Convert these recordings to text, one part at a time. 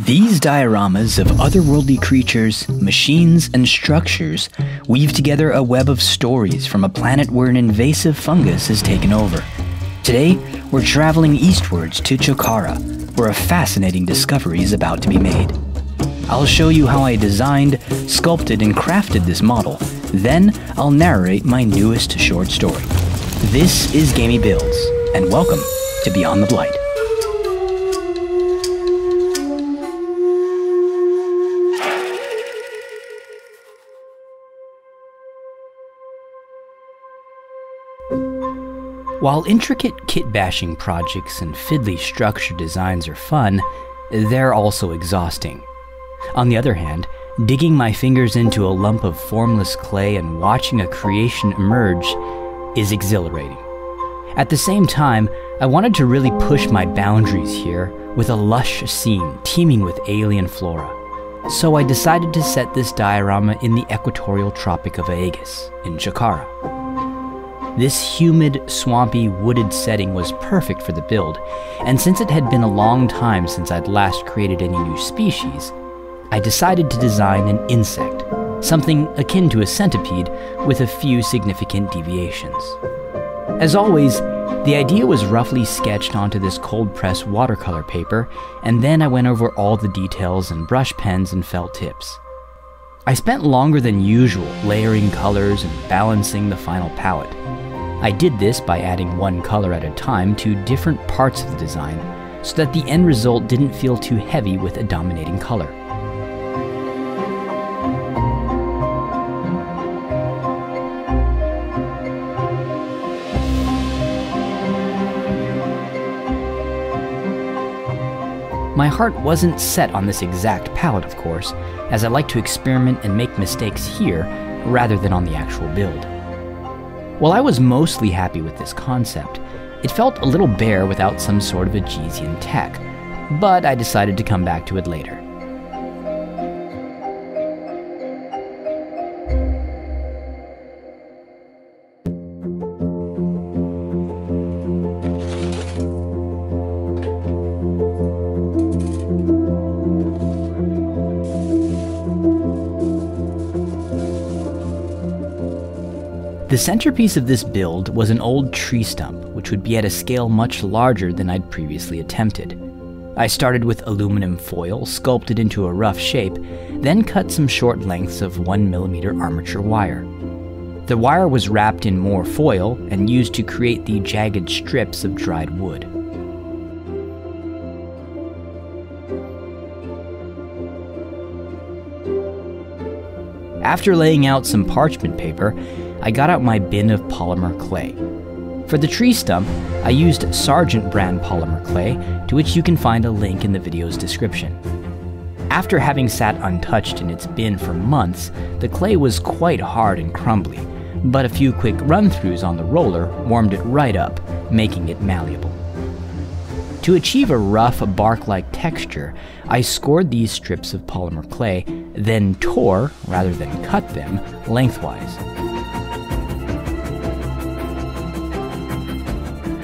These dioramas of otherworldly creatures, machines, and structures weave together a web of stories from a planet where an invasive fungus has taken over. Today, we're traveling eastwards to Chokara, where a fascinating discovery is about to be made. I'll show you how I designed, sculpted, and crafted this model. Then, I'll narrate my newest short story. This is Gameyy Builds, and welcome to Beyond the Blight. While intricate kit bashing projects and fiddly structure designs are fun, they're also exhausting. On the other hand, digging my fingers into a lump of formless clay and watching a creation emerge is exhilarating. At the same time, I wanted to really push my boundaries here with a lush scene teeming with alien flora. So I decided to set this diorama in the equatorial Tropic of Aegis, in Chokara. This humid, swampy, wooded setting was perfect for the build, and since it had been a long time since I'd last created any new species, I decided to design an insect, something akin to a centipede with a few significant deviations. As always, the idea was roughly sketched onto this cold press watercolor paper, and then I went over all the details in brush pens and felt tips. I spent longer than usual layering colors and balancing the final palette. I did this by adding one color at a time to different parts of the design, so that the end result didn't feel too heavy with a dominating color. My heart wasn't set on this exact palette, of course, as I like to experiment and make mistakes here rather than on the actual build. While I was mostly happy with this concept, it felt a little bare without some sort of Aegisian tech, but I decided to come back to it later. The centerpiece of this build was an old tree stump, which would be at a scale much larger than I'd previously attempted. I started with aluminum foil sculpted into a rough shape, then cut some short lengths of 1mm armature wire. The wire was wrapped in more foil and used to create the jagged strips of dried wood. After laying out some parchment paper, I got out my bin of polymer clay. For the tree stump, I used Sargent brand polymer clay, to which you can find a link in the video's description. After having sat untouched in its bin for months, the clay was quite hard and crumbly, but a few quick run-throughs on the roller warmed it right up, making it malleable. To achieve a rough, bark-like texture, I scored these strips of polymer clay, then tore, rather than cut them, lengthwise.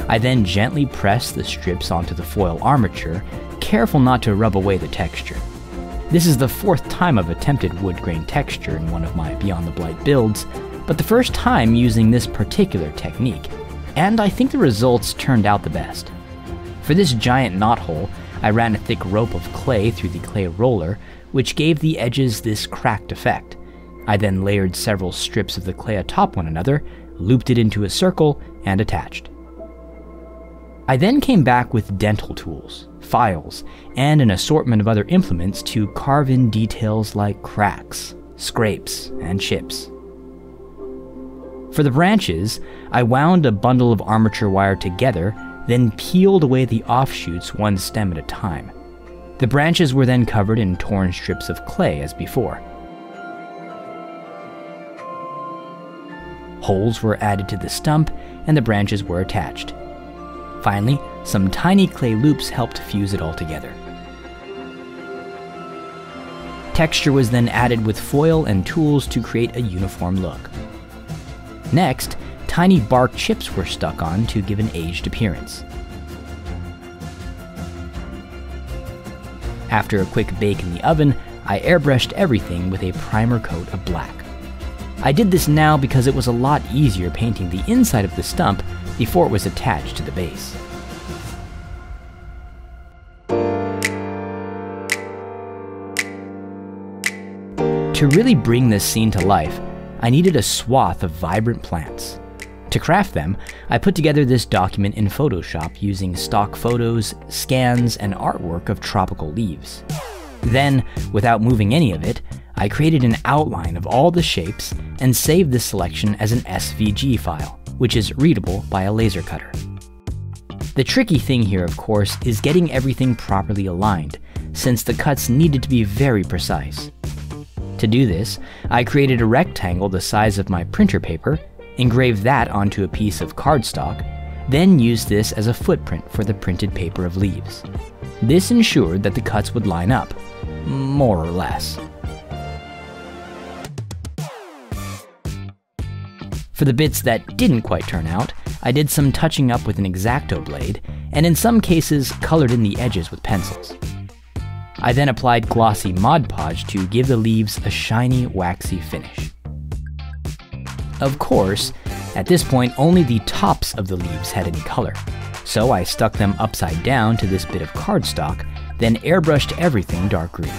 I then gently press the strips onto the foil armature, careful not to rub away the texture. This is the fourth time I've attempted wood grain texture in one of my Beyond the Blight builds, but the first time using this particular technique, and I think the results turned out the best. For this giant knothole, I ran a thick rope of clay through the clay roller, which gave the edges this cracked effect. I then layered several strips of the clay atop one another, looped it into a circle, and attached. I then came back with dental tools, files, and an assortment of other implements to carve in details like cracks, scrapes, and chips. For the branches, I wound a bundle of armature wire together, then peeled away the offshoots one stem at a time. The branches were then covered in torn strips of clay as before. Holes were added to the stump, and the branches were attached. Finally, some tiny clay loops helped fuse it all together. Texture was then added with foil and tools to create a uniform look. Next, tiny bark chips were stuck on to give an aged appearance. After a quick bake in the oven, I airbrushed everything with a primer coat of black. I did this now because it was a lot easier painting the inside of the stump before it was attached to the base. To really bring this scene to life, I needed a swath of vibrant plants. To craft them, I put together this document in Photoshop using stock photos, scans, and artwork of tropical leaves. Then, without moving any of it, I created an outline of all the shapes and saved this selection as an SVG file, which is readable by a laser cutter. The tricky thing here, of course, is getting everything properly aligned, since the cuts needed to be very precise. To do this, I created a rectangle the size of my printer paper engrave that onto a piece of cardstock, then use this as a footprint for the printed paper of leaves. This ensured that the cuts would line up, more or less. For the bits that didn't quite turn out, I did some touching up with an X-Acto blade, and in some cases colored in the edges with pencils. I then applied glossy Mod Podge to give the leaves a shiny, waxy finish. Of course, at this point only the tops of the leaves had any color, so I stuck them upside down to this bit of cardstock, then airbrushed everything dark green.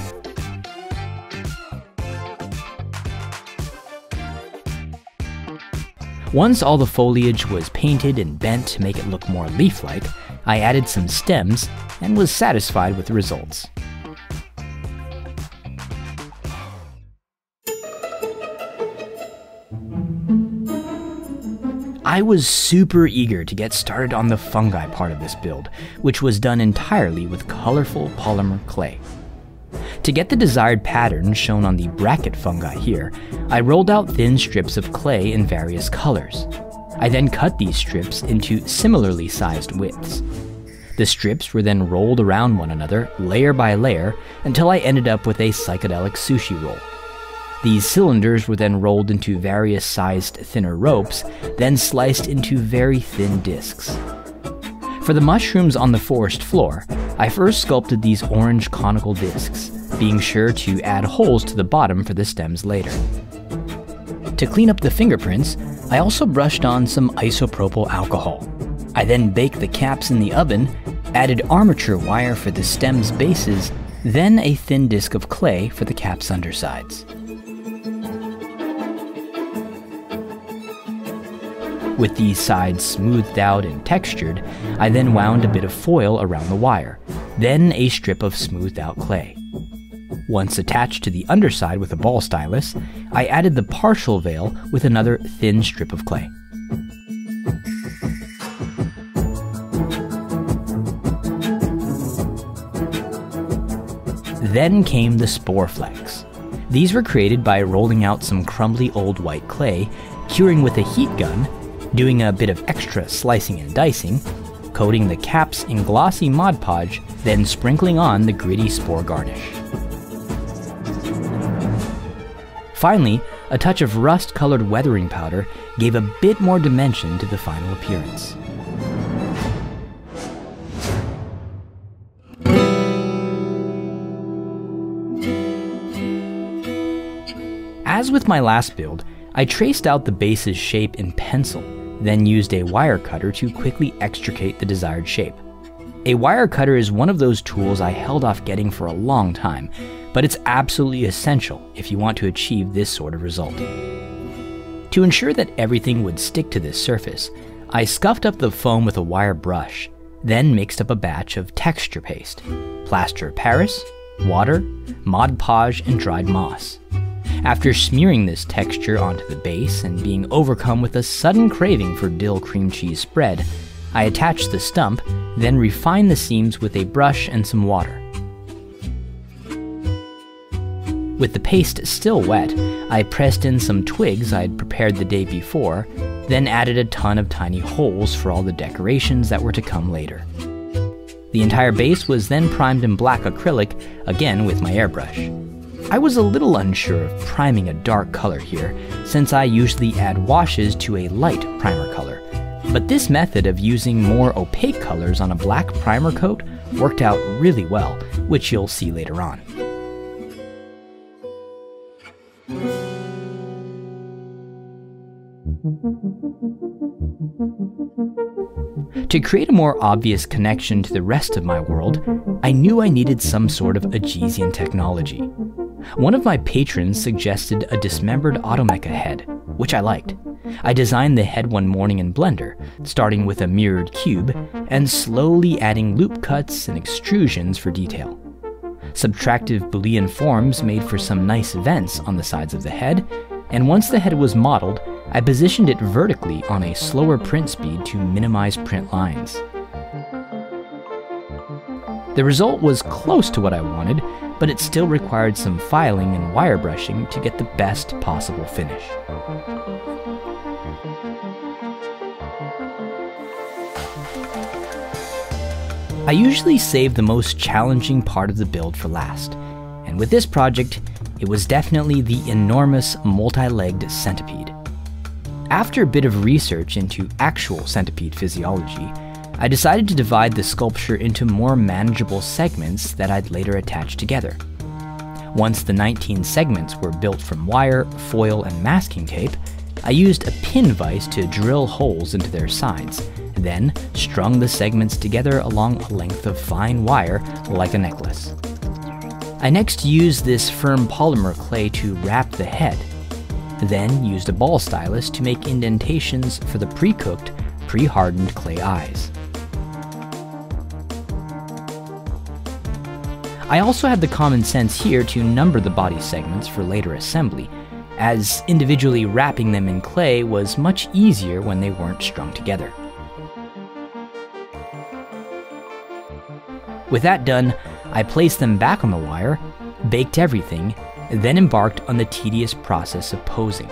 Once all the foliage was painted and bent to make it look more leaf-like, I added some stems and was satisfied with the results. I was super eager to get started on the fungi part of this build, which was done entirely with colorful polymer clay. To get the desired pattern shown on the bracket fungi here, I rolled out thin strips of clay in various colors. I then cut these strips into similarly sized widths. The strips were then rolled around one another, layer by layer, until I ended up with a psychedelic sushi roll. These cylinders were then rolled into various sized thinner ropes, then sliced into very thin discs. For the mushrooms on the forest floor, I first sculpted these orange conical discs, being sure to add holes to the bottom for the stems later. To clean up the fingerprints, I also brushed on some isopropyl alcohol. I then baked the caps in the oven, added armature wire for the stem's bases, then a thin disc of clay for the cap's undersides. With these sides smoothed out and textured, I then wound a bit of foil around the wire, then a strip of smoothed out clay. Once attached to the underside with a ball stylus, I added the partial veil with another thin strip of clay. Then came the spore flecks. These were created by rolling out some crumbly old white clay, curing with a heat gun, doing a bit of extra slicing and dicing, coating the caps in glossy Mod Podge, then sprinkling on the gritty spore garnish. Finally, a touch of rust-colored weathering powder gave a bit more dimension to the final appearance. As with my last build, I traced out the base's shape in pencil then used a wire cutter to quickly extricate the desired shape. A wire cutter is one of those tools I held off getting for a long time, but it's absolutely essential if you want to achieve this sort of result. To ensure that everything would stick to this surface, I scuffed up the foam with a wire brush, then mixed up a batch of texture paste, plaster of Paris, water, Mod Podge, and dried moss. After smearing this texture onto the base and being overcome with a sudden craving for dill cream cheese spread, I attached the stump, then refined the seams with a brush and some water. With the paste still wet, I pressed in some twigs I had prepared the day before, then added a ton of tiny holes for all the decorations that were to come later. The entire base was then primed in black acrylic, again with my airbrush. I was a little unsure of priming a dark color here, since I usually add washes to a light primer color. But this method of using more opaque colors on a black primer coat worked out really well, which you'll see later on. To create a more obvious connection to the rest of my world, I knew I needed some sort of Aegisian technology. One of my patrons suggested a dismembered Automecha head, which I liked. I designed the head one morning in Blender, starting with a mirrored cube and slowly adding loop cuts and extrusions for detail. Subtractive Boolean forms made for some nice vents on the sides of the head, and once the head was modeled, I positioned it vertically on a slower print speed to minimize print lines. The result was close to what I wanted, but it still required some filing and wire brushing to get the best possible finish. I usually save the most challenging part of the build for last, and with this project, it was definitely the enormous multi-legged centipede. After a bit of research into actual centipede physiology, I decided to divide the sculpture into more manageable segments that I'd later attach together. Once the 19 segments were built from wire, foil, and masking tape, I used a pin vise to drill holes into their sides, then strung the segments together along a length of fine wire like a necklace. I next used this firm polymer clay to wrap the head, then used a ball stylus to make indentations for the pre-cooked, pre-hardened clay eyes. I also had the common sense here to number the body segments for later assembly, as individually wrapping them in clay was much easier when they weren't strung together. With that done, I placed them back on the wire, baked everything, then embarked on the tedious process of posing.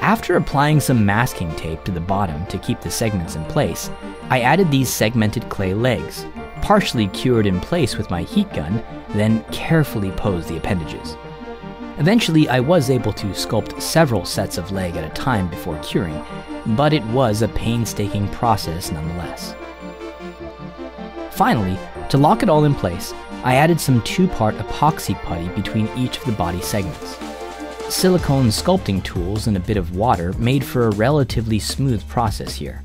After applying some masking tape to the bottom to keep the segments in place, I added these segmented clay legs, partially cured in place with my heat gun, then carefully posed the appendages. Eventually, I was able to sculpt several sets of leg at a time before curing, but it was a painstaking process nonetheless. Finally, to lock it all in place, I added some two-part epoxy putty between each of the body segments. Silicone sculpting tools and a bit of water made for a relatively smooth process here.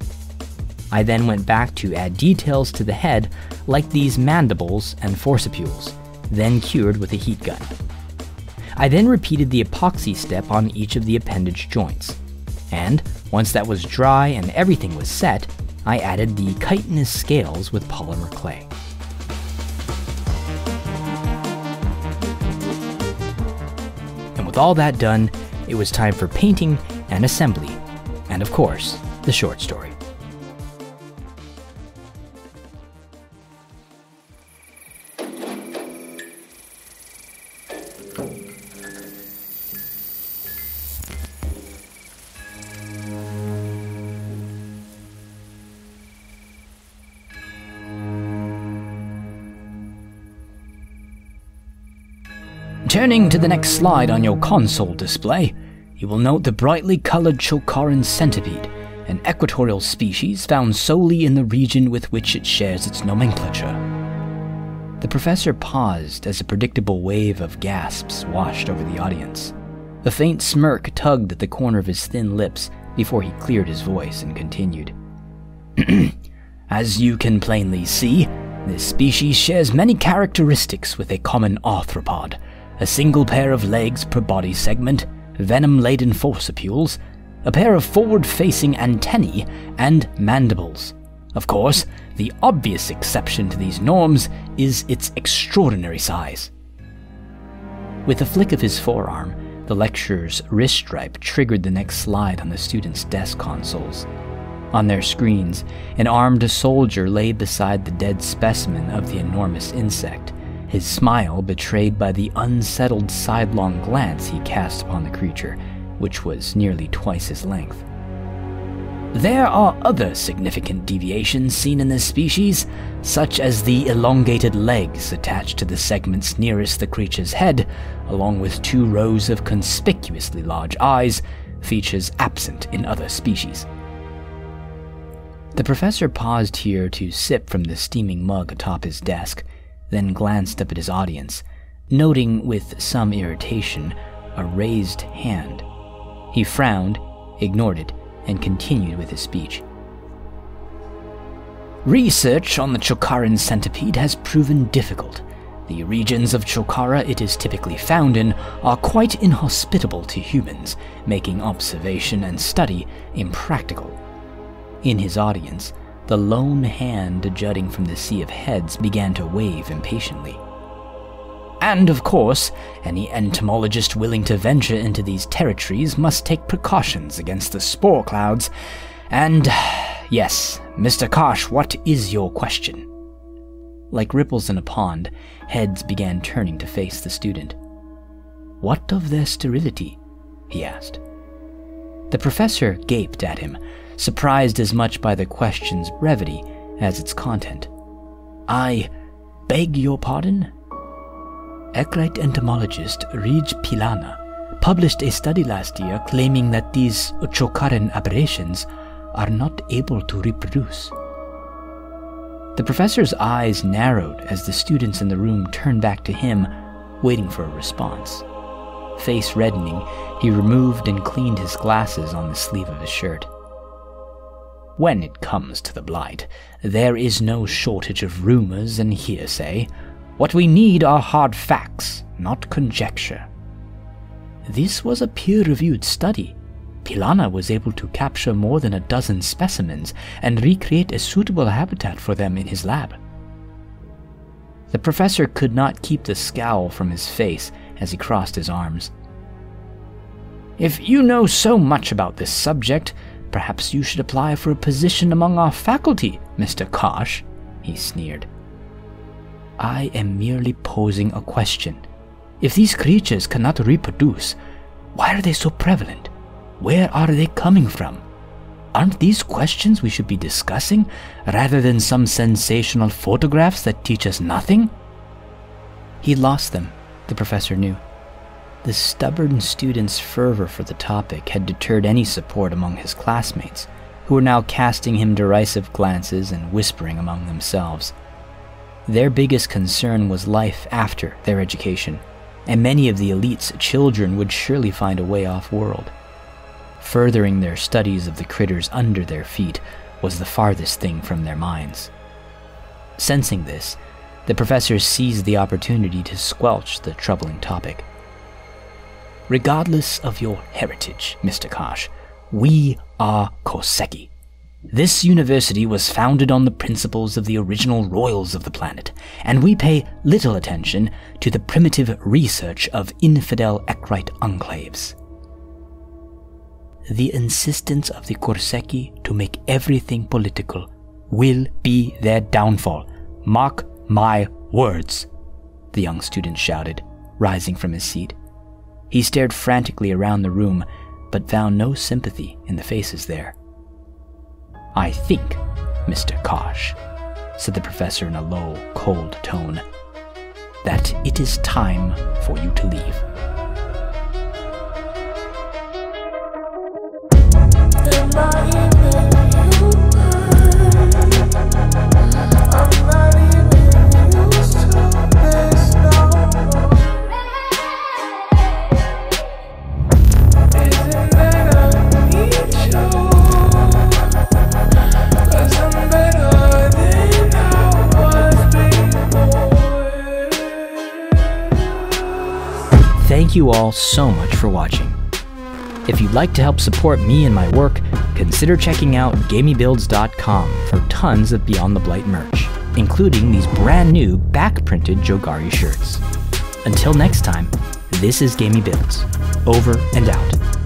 I then went back to add details to the head like these mandibles and forcipules, then cured with a heat gun. I then repeated the epoxy step on each of the appendage joints. And once that was dry and everything was set, I added the chitinous scales with polymer clay. And with all that done, it was time for painting and assembly, and of course, the short story. Turning to the next slide on your console display, you will note the brightly colored Chokaran centipede, an equatorial species found solely in the region with which it shares its nomenclature. The professor paused as a predictable wave of gasps washed over the audience. A faint smirk tugged at the corner of his thin lips before he cleared his voice and continued. As you can plainly see, this species shares many characteristics with a common arthropod, a single pair of legs per body segment, venom-laden forcipules, a pair of forward-facing antennae, and mandibles. Of course, the obvious exception to these norms is its extraordinary size. With a flick of his forearm, the lecturer's wrist stripe triggered the next slide on the students' desk consoles. On their screens, an armed soldier lay beside the dead specimen of the enormous insect, his smile betrayed by the unsettled sidelong glance he cast upon the creature, which was nearly twice his length. There are other significant deviations seen in this species, such as the elongated legs attached to the segments nearest the creature's head, along with two rows of conspicuously large eyes, features absent in other species. The professor paused here to sip from the steaming mug atop his desk, then glanced up at his audience, noting with some irritation a raised hand. He frowned, ignored it, and continued with his speech. Research on the Chokaran centipede has proven difficult. The regions of Chokara it is typically found in are quite inhospitable to humans, making observation and study impractical. In his audience, the lone hand jutting from the sea of heads began to wave impatiently. And of course, any entomologist willing to venture into these territories must take precautions against the spore clouds. And yes, Mr. Kosh, what is your question? Like ripples in a pond, heads began turning to face the student. What of their sterility? he asked. The professor gaped at him, surprised as much by the question's brevity as its content. I beg your pardon? Eckrite entomologist Rij Pilana published a study last year claiming that these Chokaran aberrations are not able to reproduce. The professor's eyes narrowed as the students in the room turned back to him, waiting for a response. Face reddening, he removed and cleaned his glasses on the sleeve of his shirt. When it comes to the blight, there is no shortage of rumors and hearsay. What we need are hard facts, not conjecture. This was a peer reviewed study. Pilana was able to capture more than a dozen specimens and recreate a suitable habitat for them in his lab. The professor could not keep the scowl from his face as he crossed his arms. If you know so much about this subject, perhaps you should apply for a position among our faculty, Mr. Kosh, he sneered. I am merely posing a question. If these creatures cannot reproduce, why are they so prevalent? Where are they coming from? Aren't these questions we should be discussing rather than some sensational photographs that teach us nothing? He lost them, the professor knew. The stubborn student's fervor for the topic had deterred any support among his classmates, who were now casting him derisive glances and whispering among themselves. Their biggest concern was life after their education, and many of the elite's children would surely find a way off world. Furthering their studies of the critters under their feet was the farthest thing from their minds. Sensing this, the professor seized the opportunity to squelch the troubling topic. Regardless of your heritage, Mr. Kosh, we are Koseki. This university was founded on the principles of the original royals of the planet, and we pay little attention to the primitive research of infidel Ekrite enclaves. The insistence of the Korseki to make everything political will be their downfall. Mark my words, the young student shouted, rising from his seat. He stared frantically around the room, but found no sympathy in the faces there. I think, Mr. Kosh, said the professor in a low, cold tone, that it is time for you to leave. You all so much for watching. If you'd like to help support me and my work, consider checking out gameyybuilds.com for tons of Beyond the Blight merch, including these brand new back printed Jogari shirts. Until next time, this is Gameyy Builds. Over and out.